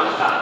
avanzata.